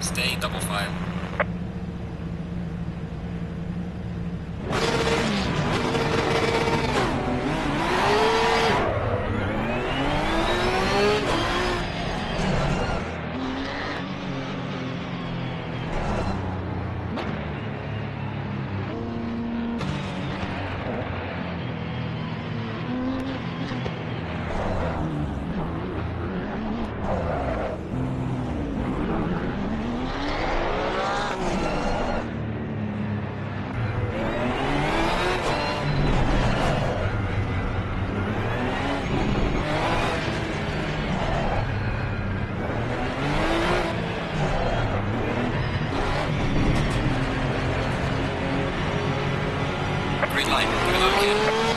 Stay double file. green light. Good luck, kid.